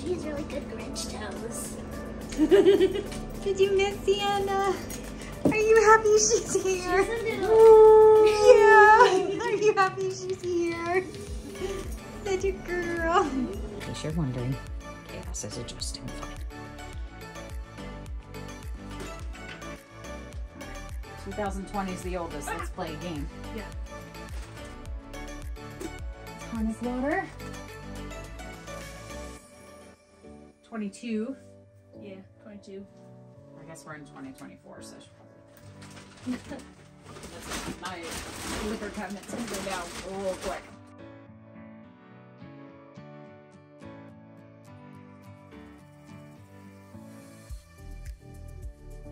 She has really good Grinch toes. Did you miss Sienna? Are you happy she's here? She's a little- Yeah. Are you happy she's here? Such a girl. In case you're wondering, Chaos is adjusting fine. 2020 is the oldest. Let's play a game. Yeah. Harness loader. 22. Yeah, 22. I guess we're in 2024, so I should probably. That's my liquor cabinet's gonna go down real quick.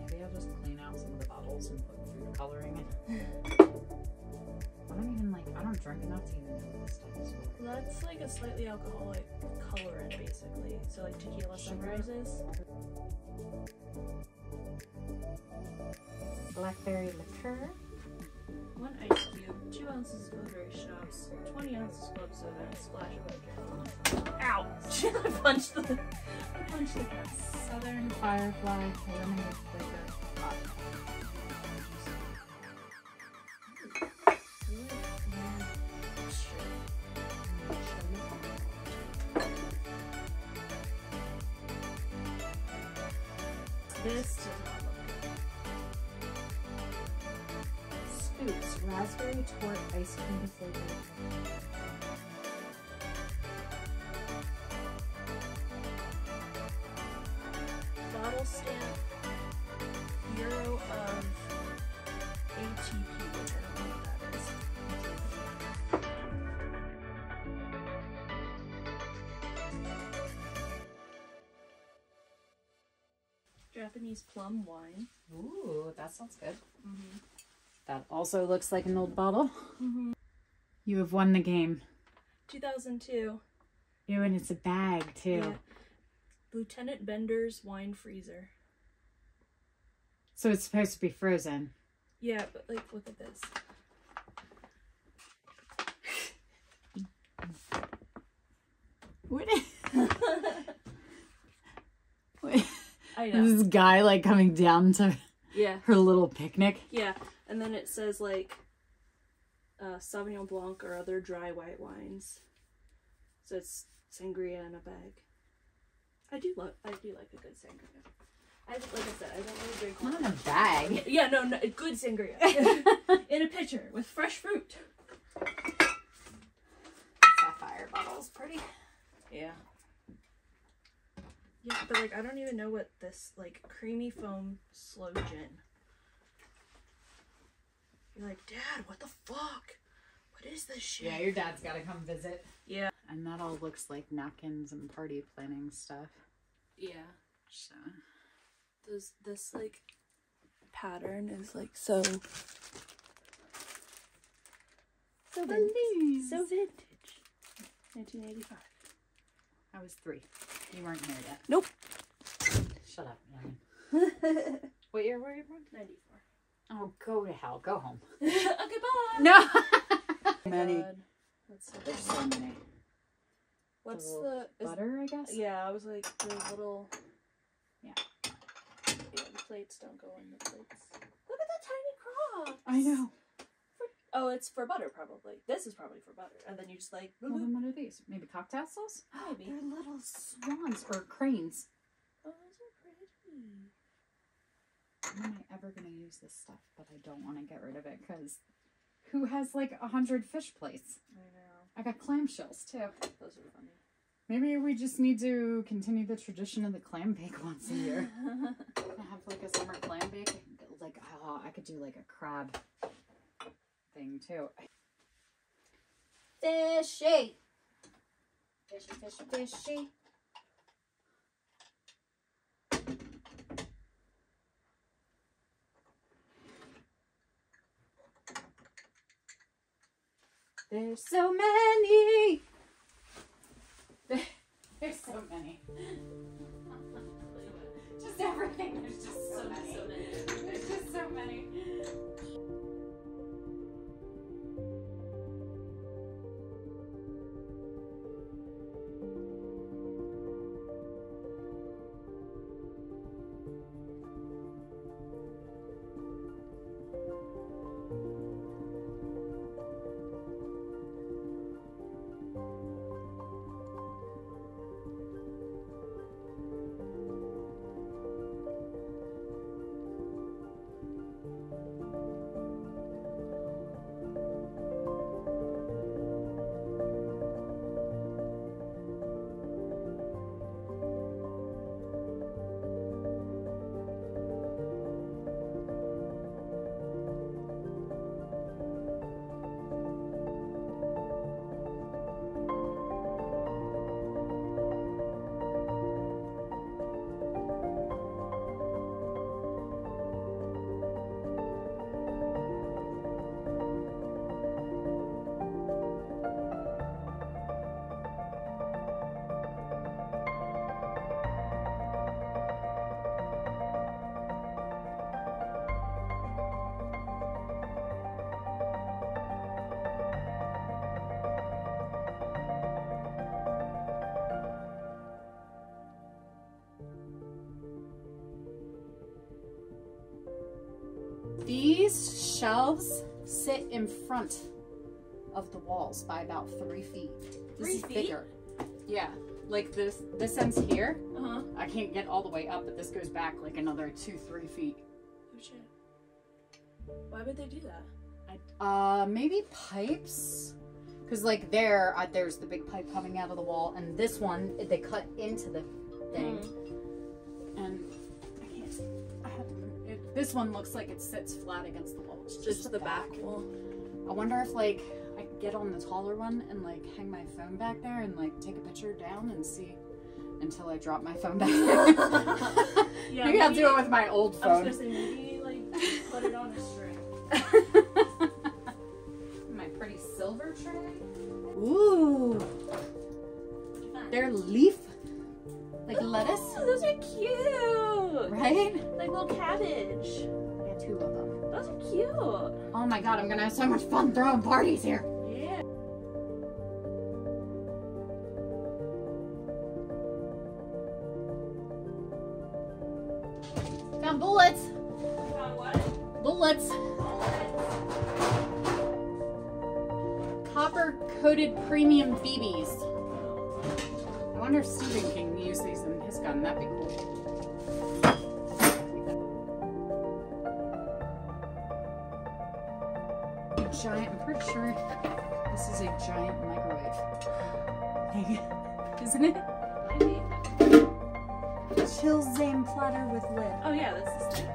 Maybe I'll just clean out some of the bottles and put food coloring in. don't drink enough to even know what this stuff is for. That's like a slightly alcoholic colorant, basically. So like tequila sunrises. Blackberry liqueur. One ice cube, two ounces of blueberry schnapps, 20 ounces club soda, and a splash of adrenaline. Ouch! I punched the. I punched the. Southern Firefly lemonade flavor This. Scoops raspberry tort ice cream flavor. Japanese plum wine. Ooh, that sounds good. Mm-hmm. That also looks like an old bottle. Mm-hmm. You have won the game. 2002. Ew, and it's a bag too. Yeah. Lieutenant Blender's wine freezer. So it's supposed to be frozen. Yeah, but like, look at this. What? I know. this guy like coming down to Yeah, her little picnic. yeah. And then it says like uh, Sauvignon Blanc or other dry white wines. So it's sangria in a bag. I do love. I do like a good sangria. I like I said, I don't really drink. Not in a bag. Yeah, no, no, good sangria in a pitcher with fresh fruit. Sapphire bottle's pretty. Yeah. Yeah, but like I don't even know what this like creamy foam sloe gin. You're like, Dad, what the fuck? What is this shit? Yeah, your dad's got to come visit. yeah. And that all looks like napkins and party planning stuff. Yeah. So This this like pattern is like so so vintage. So vintage. 1985. I was three. You weren't here yet. Nope. Shut up, young. what year were you born? 94. Oh, go to hell. Go home. okay, bye. No. many. Oh That's so There's so many. What's little the is, Butter, I guess. Yeah, I was like the little. Yeah. Yeah, the plates don't go in the plates. Look at that tiny cross. I know. Oh, it's for butter probably. This is probably for butter, and then you just like. Well, then what are these? Maybe cocktail sauce? Maybe. They're little swans or cranes. Oh, those are pretty. When am I ever going to use this stuff? But I don't want to get rid of it because who has like a hundred fish plates? I know. I got clamshells too. Those are funny. Maybe we just need to continue the tradition of the clam bake once a year. I have like a summer clam bake. Like, oh, I could do like a crab thing too. Fishy. Fishy, fishy, fishy. There's so many. There's so many. just everything. There's just so many. There's just so many. These shelves sit in front of the walls by about three feet. This Three is feet? bigger. Yeah, like this. This ends here. Uh huh. I can't get all the way up, but this goes back like another two, three feet. Oh shit. Why would they do that? Uh, maybe pipes. Cause like there, uh, there's the big pipe coming out of the wall, and this one they cut into the thing, and this one looks like it sits flat against the wall. It's just, Just the back wall. I wonder if like I get on the taller one and like hang my phone back there and like take a picture down and see until I drop my phone back there. Yeah, maybe, I'll do it with my old I was phone. gonna say maybe like put it on a string. my pretty silver tray. Ooh, they're leaf like lettuce, those are cute. right? Like little cabbage. I got two of them. Those are cute. Oh my god, I'm gonna have so much fun throwing parties here. A giant, I'm pretty sure this is a giant microwave thing, isn't it? Maybe. Chillzanne platter with lid. Oh yeah, that's the thing.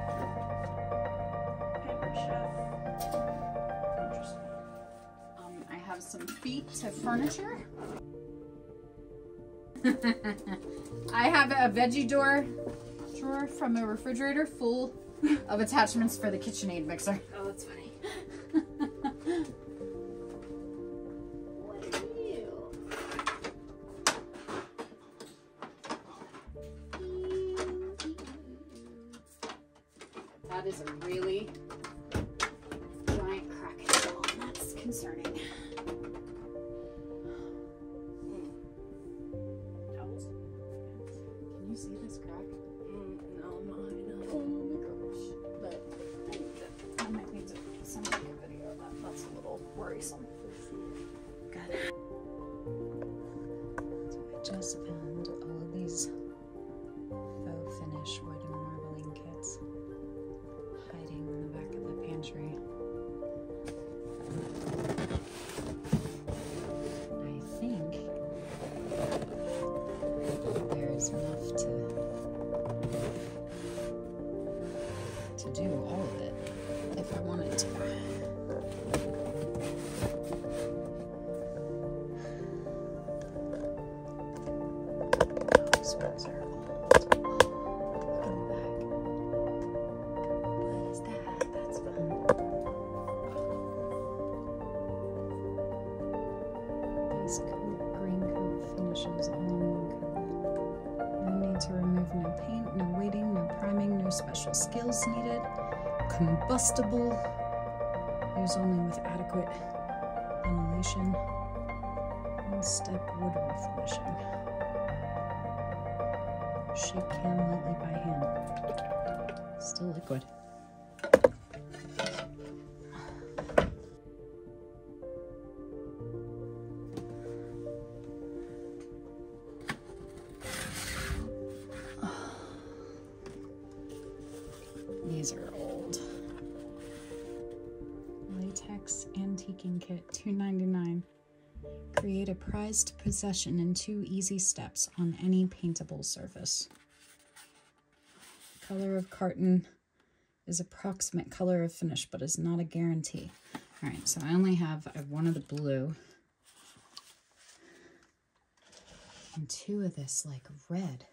Pampered chef. Interesting. Um, I have some feet to furniture. I have a veggie door drawer from a refrigerator full of attachments for the KitchenAid mixer. Concerning. Special skills needed. Combustible. Use only with adequate ventilation. One step wood refinishing. Shake can lightly by hand. Still liquid. These are old. Latex antiquing kit, $2.99. Create a prized possession in two easy steps on any paintable surface. Color of carton is approximate color of finish, but is not a guarantee. All right, so I only have I have one of the blue and two of this like red.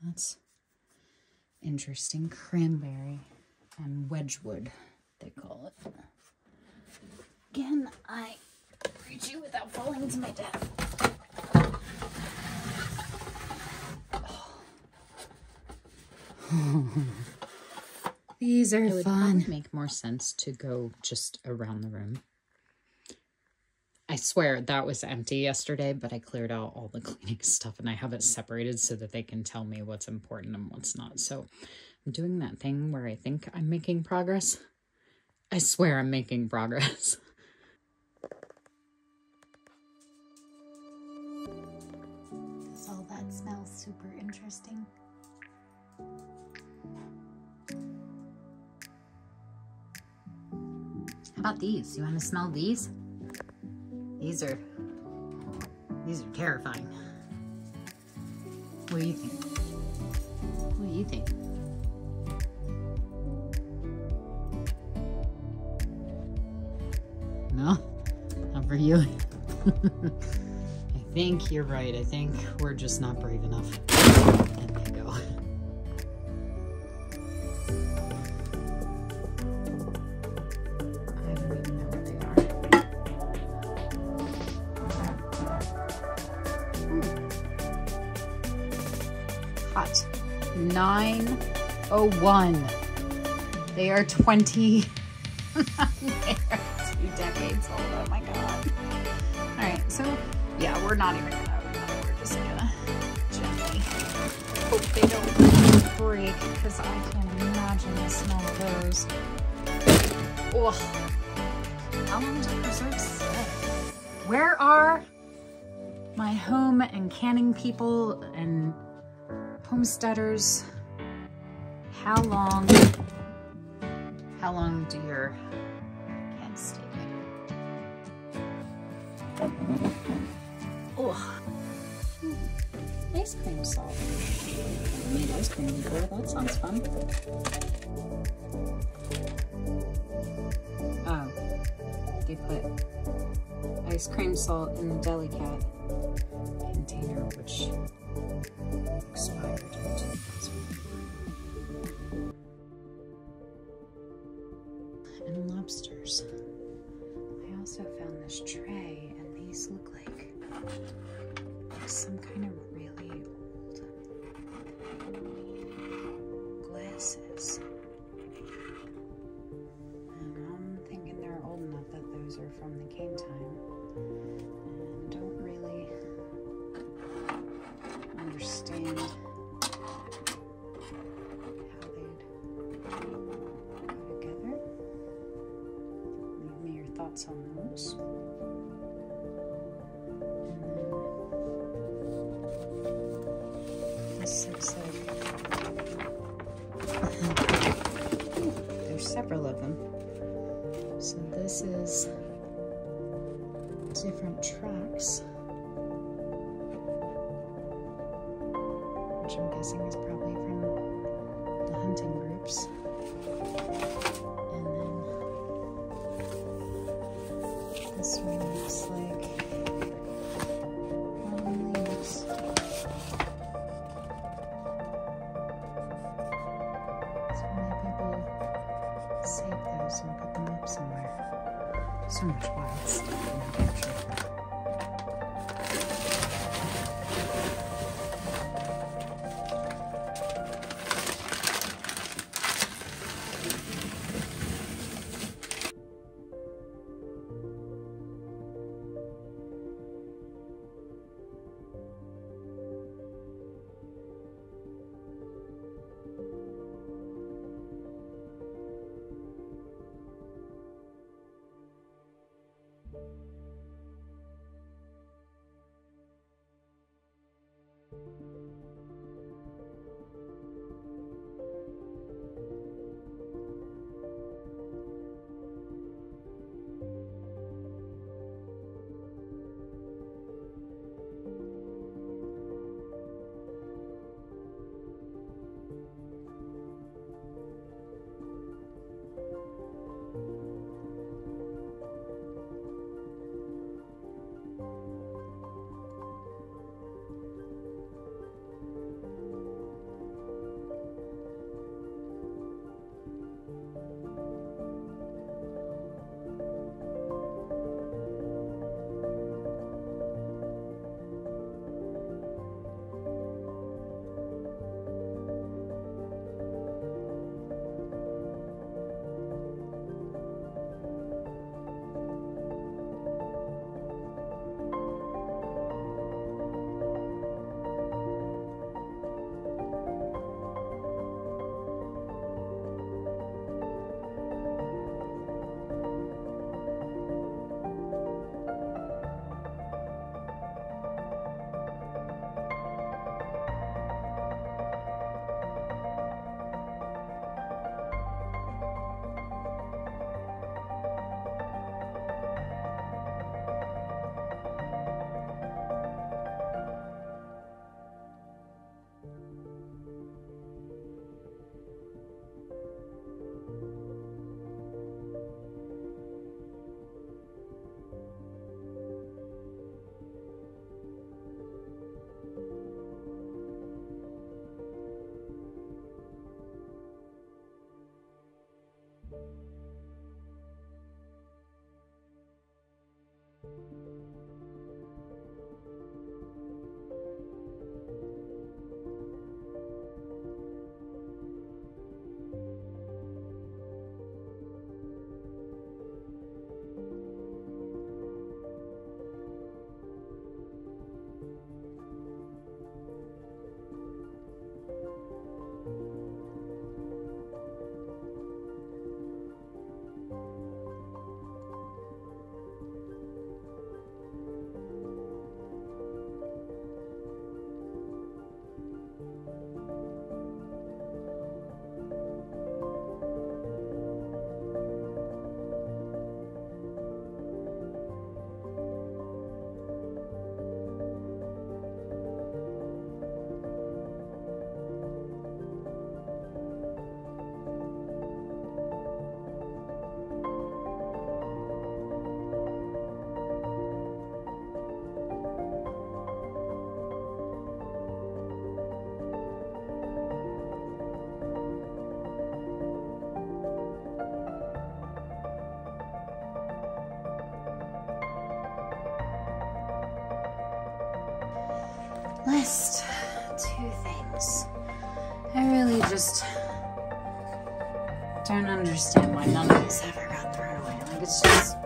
That's interesting. Cranberry and Wedgwood, they call it. Again, I read you without falling to my death. These are It would fun. probably make more sense to go just around the room. I swear that was empty yesterday, but I cleared out all the cleaning stuff and I have it separated so that they can tell me what's important and what's not. So I'm doing that thing where I think I'm making progress I swear I'm making progress. Does all that smell super interesting? How about these? You want to smell these? These are these are terrifying. What do you think? What do you think? You. I think you're right. I think we're just not brave enough. And go. Know what they are. Hmm. Hot. 901. They are 20. we're not even gonna open them. We're just gonna gently hope they don't break because I can't imagine the smell of those. Ugh. How long do preserves? Where are my home and canning people and homesteaders? How long? How long do your cans stay good? Oh, Ice cream salt. I made ice cream before. That sounds fun. oh, they put ice cream salt in the deli cat container, which expired. in 2001. And lobsters. I also found this tray, and these look like some kind of really different tracks, which I'm guessing is probably from the hunting groups. Don't understand why none of this ever got thrown away. Like it's just.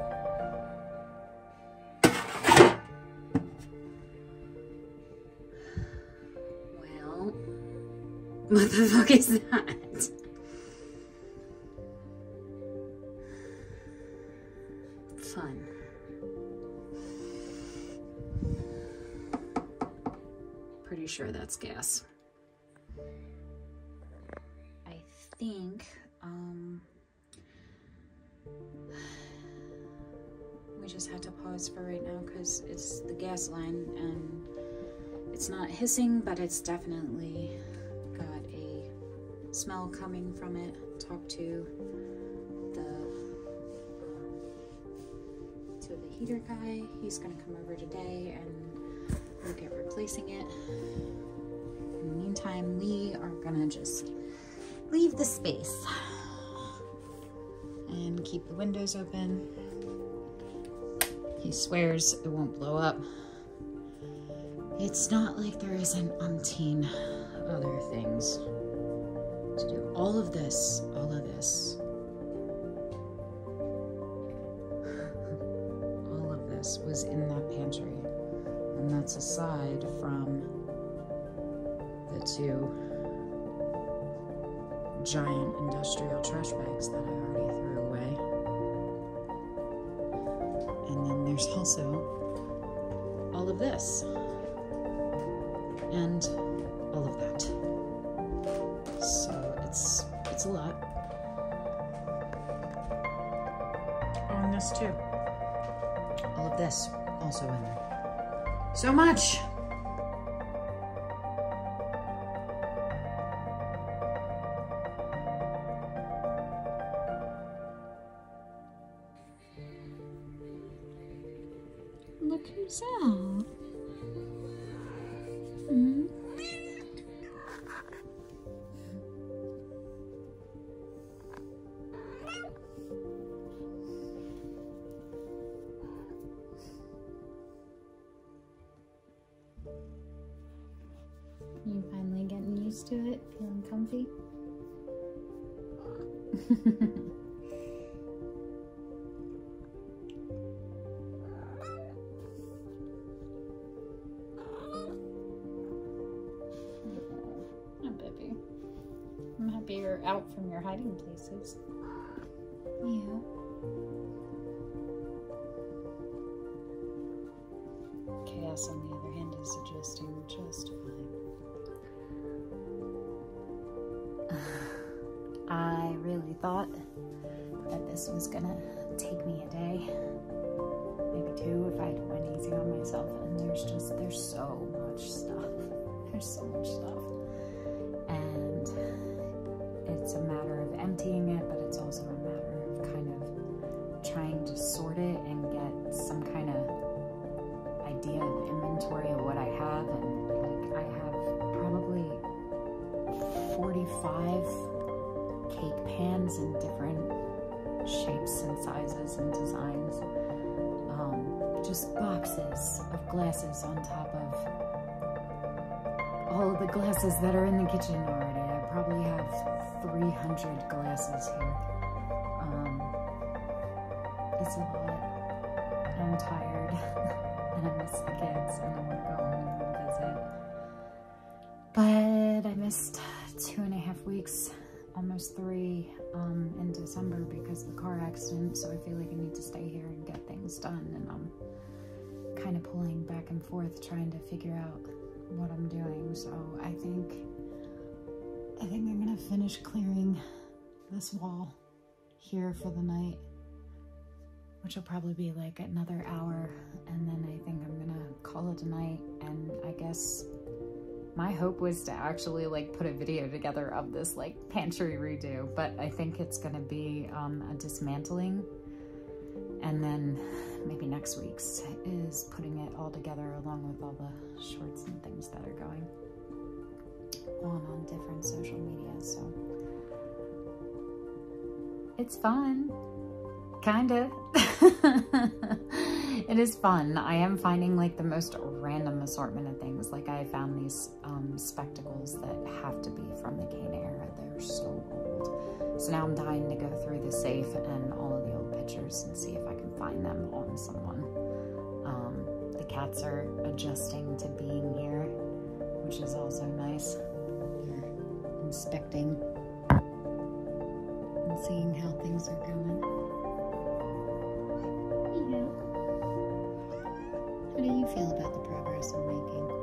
Well, what the fuck is that? Fun. Pretty sure that's gas. I think, pause for right now because it's the gas line and it's not hissing, but it's definitely got a smell coming from it. Talk to the to the heater guy. He's gonna come over today and look at replacing it. In the meantime, we are gonna just leave the space and keep the windows open. Swears it won't blow up. It's not like there isn't umpteen other things to do. All of this, all of this, all of this was in that pantry. And that's aside from the two giant industrial trash bags that I already threw away. There's also all of this. And all of that. So it's it's a lot. Oh, and this too. All of this also in there. So much. Who's out. You finally getting used to it? Feeling comfy? You're out from your hiding places. Yeah. Chaos, on the other hand, is adjusting just fine. I really thought that this was gonna take me a day, maybe two, if I went easy on myself. And there's just there's so much stuff. There's so much stuff, pans in different shapes and sizes and designs just boxes of glasses on top of all of the glasses that are in the kitchen already. I probably have 300 glasses here. Um, it's a lot. I'm tired. and I miss the kids and I want to go home and visit. But I missed two and a half weeks, almost three, um, in December because of the car accident. So I feel like I need to stay here and get things done. And I'm kind of pulling back and forth trying to figure out what I'm doing. So I think, I think I'm gonna finish clearing this wall here for the night which will probably be like another hour and then I think I'm gonna call it a night and I guess my hope was to actually like put a video together of this like pantry redo but I think it's gonna be um, a dismantling. And then maybe next week's is putting it all together along with all the shorts and things that are going on on different social media so. It's fun. Kinda. it is fun. I am finding like the most random assortment of things. Like I found these um, spectacles that have to be from the Kane era. They're so old. So now I'm dying to go through the safe and all of the old pictures and see if I can find them on someone. Um, the cats are adjusting to being here, which is also nice. They're inspecting and seeing how things are going. Progress making?